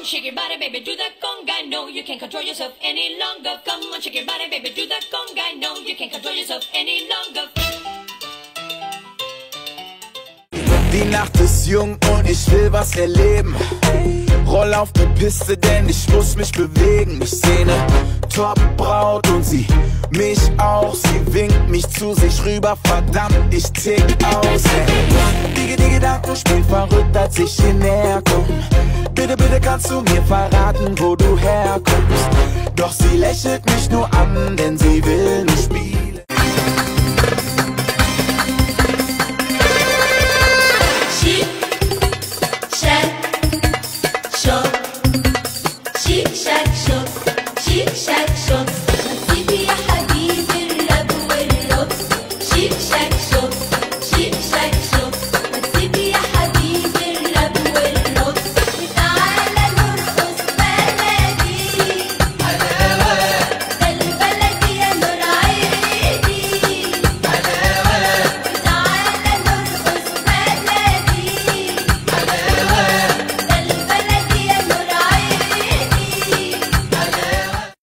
on, shake your body, baby, do that conga. No, you can't control yourself any longer. Come on, shake your body, baby, do that conga. No, you can't control yourself any longer. Die Nacht ist jung und ich will was erleben. Roll auf die Piste, denn ich muss mich bewegen. Ich sehne Top-Braut und sie mich auch. Sie winkt mich zu sich rüber, verdammt, ich tick aus. Hey. Die, die Gedanken spielen verrückt, als ich hier näher komm. Bitte, bitte kannst du mir verraten, wo du herkommst. Doch sie lächelt mich nur an, denn sie will nur spielen. She, shack, show. She, shack, show. She, shack, show.